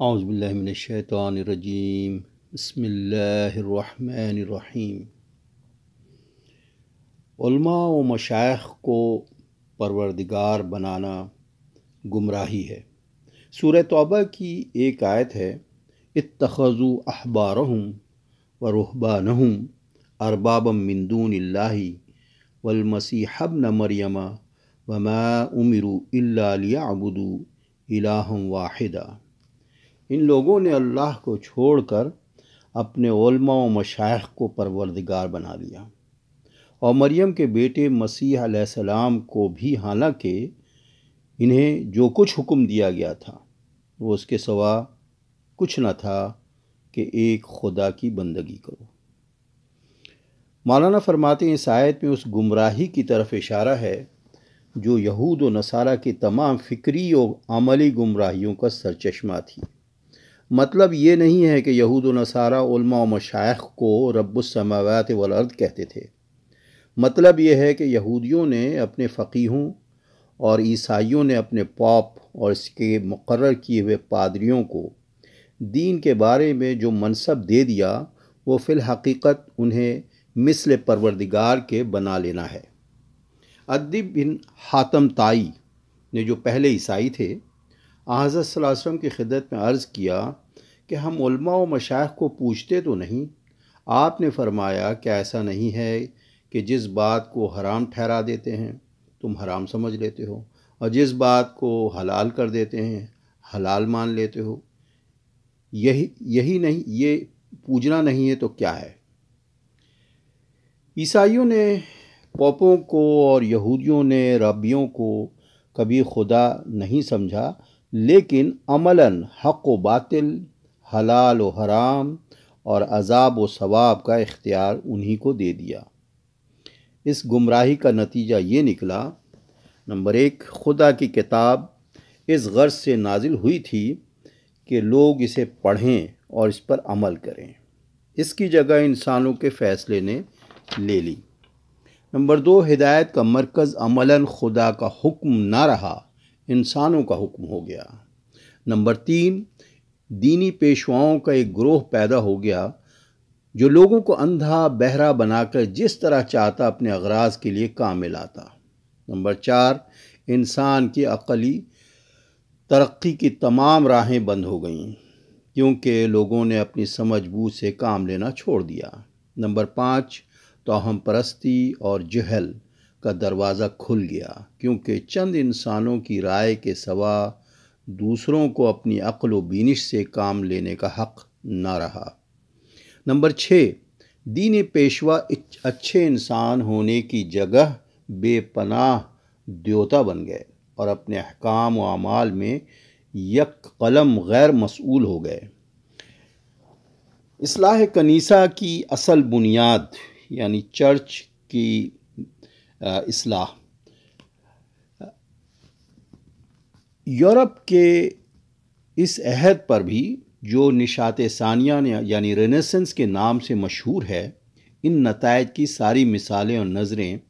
अज़बिल्लिनशैतरजीम बसमीम व मशाइ को परवरदिगार बनाना गुमराही है सूर तौबा की एक आयत है इतखज़ु अहबारहम व रहबानहम अरबाबम मिंदून वलमसीहब न मरियमा वमा उमिरु इल्लाबुदू इलाहम वाहिदा इन लोगों ने अल्लाह को छोड़कर अपने ओलमा व मशाइ को परवरदिगार बना लिया और मरियम के बेटे मसीह सलाम को भी हालाँकि इन्हें जो कुछ हुक्म दिया गया था, वो उसके सवा कुछ न था कि एक खुदा की बंदगी करो। मौलाना फरमाते हैं, इस आयत में उस गुमराही की तरफ़ इशारा है, जो यहूद व नसारा की तमाम फ़िक्री और अमली गुमराहियों का सरचश्मा थी। मतलब ये नहीं है कि यहूद नसारा उलमा मशाइ को रब्बुसमावत वलर्द कहते थे। मतलब ये है कि यहूदियों ने अपने फ़कीहों और ईसाइयों ने अपने पॉप और इसके मुकर किए हुए पादरियों को दीन के बारे में जो मनसब दे दिया, वो फ़िल हकीकत उन्हें मिसल परवरदिगार के बना लेना है। अदब बिन हातम ताई ने जो पहले ईसाई थे हज़रत की खिदत में अर्ज़ किया कि हम व मशाइ को पूछते तो नहीं। आपने फरमाया कि ऐसा नहीं है कि जिस बात को हराम ठहरा देते हैं, तुम हराम समझ लेते हो, और जिस बात को हलाल कर देते हैं, हलाल मान लेते हो। यही यही नहीं, ये पूजना नहीं है तो क्या है? ईसाइयों ने पोपों को और यहूदियों ने रबियों को कभी खुदा नहीं समझा। लेकिन अमलन हक व बातिल, हलाल व हराम और अजाब व सवाब का इख्तियार उन्हीं को दे दिया। इस गुमराही का नतीजा ये निकला, नंबर एक, खुदा की किताब इस गर्ज से नाजिल हुई थी कि लोग इसे पढ़ें और इस पर अमल करें। इसकी जगह इंसानों के फ़ैसले ने ले ली। नंबर दो, हिदायत का मरकज़ अमलन खुदा का हुक्म ना रहा। इंसानों का हुक्म हो गया। नंबर तीन, दीनी पेशवाओं का एक ग्रोह पैदा हो गया, जो लोगों को अंधा बहरा बनाकर जिस तरह चाहता अपने अगराज के लिए काम में लाता। नंबर चार, इंसान की अकली, तरक्की की तमाम राहें बंद हो गईं, क्योंकि लोगों ने अपनी समझ बूझ से काम लेना छोड़ दिया। नंबर पाँच, तोहम परस्ती और जहल। का दरवाज़ा खुल गया, क्योंकि चंद इंसानों की राय के सवा दूसरों को अपनी अक्ल बीनिश से काम लेने का हक न रहा। नंबर छः, दीन पेशवा अच्छे इंसान होने की जगह बेपनाह द्योता बन गए और अपने अहकाम व अमाल में यक कलम गैर मसूल हो गए। असलाह कनीसा की असल बुनियाद, यानी चर्च की असलाह यूरोप के इस अहद पर भी जो निशात सानिया यानी रेनेसेंस के नाम से मशहूर है, इन नतज की सारी मिसालें और नज़रें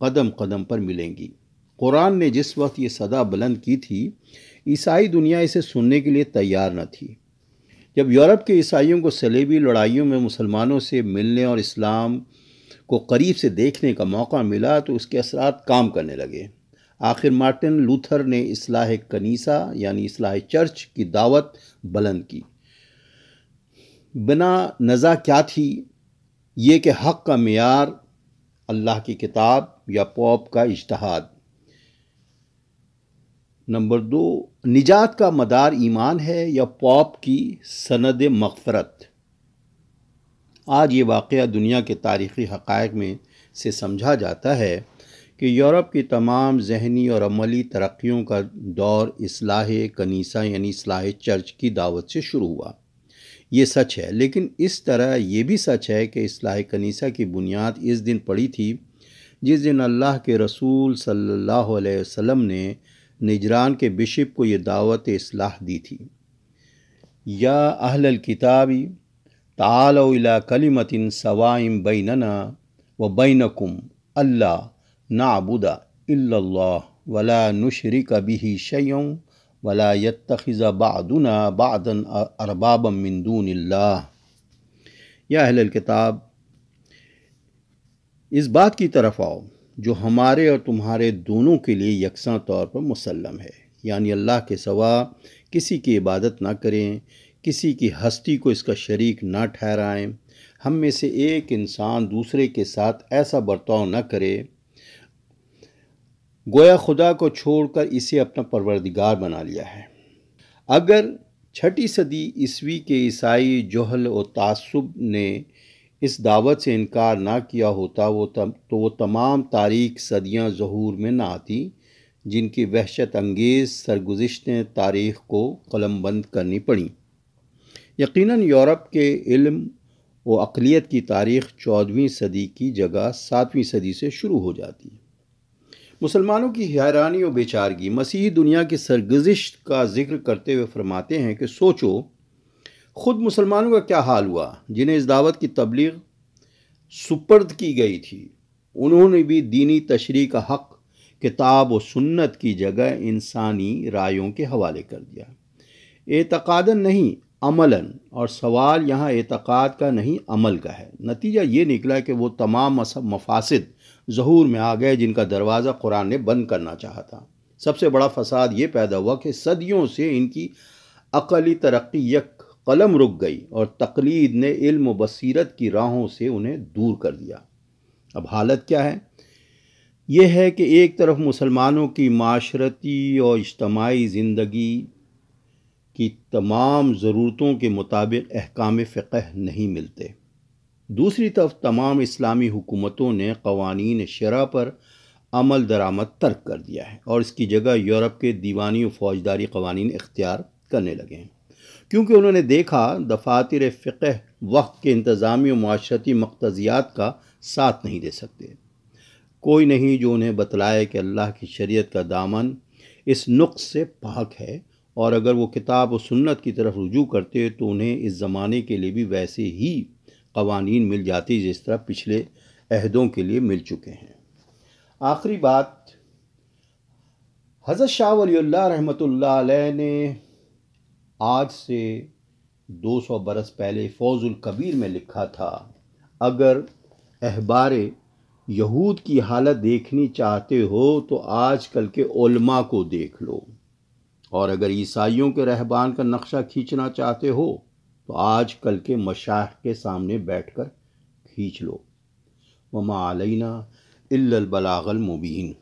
कदम कदम पर मिलेंगी। कुरान ने जिस वक्त ये सदा बुलंद की थी, ईसाई दुनिया इसे सुनने के लिए तैयार न थी। जब यूरोप के ईसाइयों को सलेबी लड़ाइयों में मुसलमानों से मिलने और इस्लाम को करीब से देखने का मौका मिला तो उसके असरात काम करने लगे। आखिर मार्टिन लूथर ने असलाह कनीसा यानी असलाह चर्च की दावत बुलंद की। बिना नज़ा क्या थी? ये कि हक़ का मैार अल्लाह की किताब या पॉप का इजतहाद नंबर दो, निजात का मदार ईमान है या पॉप की सनद मगफरत? आज ये वाक़ दुनिया के तारीख़ी हक़ में से समझा जाता है कि यूरोप की तमाम जहनी और अमली तरक्कीों का दौर असलाह कनीसा यानी असलाह चर्च की दावत से शुरू हुआ। ये सच है, लेकिन इस तरह ये भी सच है कि असलाह कनीसा की बुनियाद इस दिन पड़ी थी जिस दिन अल्लाह के रसूल सल्लल्लाहु अलैहि वसल्लम ने निजरान के बिशप को ये दावत असलाह दी थी। या अहल किताबी ताला कलिमतिन सवाइम बैनना व बैनकुम अल्लाह नाबुदा इल्लल्लाह वला नुशरिक बिही शयं वला यत्तखिज़ बादुना बादन अरबाबम मिन दून या अहल किताब इस बात की तरफ़ आओ, जो हमारे और तुम्हारे दोनों के लिए यकसा तौर पर मुसलम है। यानी अल्लाह के सवा किसी की इबादत ना करें किसी की हस्ती को इसका शरीक ना ठहराएँ। हम में से एक इंसान दूसरे के साथ ऐसा बर्ताव न करे। गोया खुदा को छोड़कर इसे अपना परवरदिगार बना लिया है। अगर छठी सदी ईस्वी के ईसाई जोहल और तासुब ने इस दावत से इनकार ना किया होता वो तम, तो वो तमाम तारीख सदियाँ जहूर में ना आती जिनकी वहशत अंगेज़ सरगुजश ने तारीख को कलमबंद करनी पड़ी। यकीनन यूरोप के इल्म व अकलीत की तारीख चौदहवीं सदी की जगह सातवीं सदी से शुरू हो जाती है। मुसलमानों की हैरानी और बेचारगी, मसीही दुनिया की सरगजिश का ज़िक्र करते हुए फरमाते हैं कि सोचो, ख़ुद मुसलमानों का क्या हाल हुआ? जिन्हें इस दावत की तबलीग सुपर्द की गई थी। उन्होंने भी दीनी तशरी का हक, किताब व सुन्नत की जगह इंसानी रायों के हवाले कर दिया। एतकादन नहीं अमलन, और सवाल यहाँ एतक़ाद का नहीं, अमल का है। नतीजा ये निकला कि वो तमाम मफासद जहूर में आ गए जिनका दरवाज़ा कुरान ने बंद करना चाहा था। सबसे बड़ा फसाद ये पैदा हुआ कि सदियों से इनकी अकली तरक्की यक कलम रुक गई और तकलीद ने इल्म बसीरत की राहों से उन्हें दूर कर दिया। अब हालत क्या है? यह है कि एक तरफ़ मुसलमानों की माशरती और इज्तमाही ज़िंदगी की तमाम ज़रूरतों के मुताबिक अहकाम फ़िक़ नहीं मिलते। दूसरी तरफ़ तमाम इस्लामी हुकूमतों ने कवानीन शरा पर अमल दरामद तर्क कर दिया है और इसकी जगह यूरोप के दीवानी और फौजदारी कवानीन इख्तियार करने लगे हैं। क्योंकि उन्होंने देखा, दफातर फ़िकह वक्त के इंतज़ामी और माशरती मकतजियात का साथ नहीं दे सकते। कोई नहीं जो उन्हें बतलाए कि अल्लाह की शरीयत का दामन इस नुक्स से पाक है और अगर वो किताब और सुन्नत की तरफ़ रुजू करते तो उन्हें इस ज़माने के लिए भी वैसे ही कवानीन मिल जाती जिस तरह पिछले अहदों के लिए मिल चुके हैं। आखिरी बात, हज़रत शाह वली रहमत ने आज से 200 बरस पहले फौजुल कबीर में लिखा था, अगर अहबार यहूद की हालत देखनी चाहते हो तो आजकल के ओलमा को देख लो। और अगर ईसाइयों के रहबान का नक्शा खींचना चाहते हो तो आज कल के मशाह के सामने बैठ कर खींच लो। वमा अलैना इल्लल बलागल मुबीन।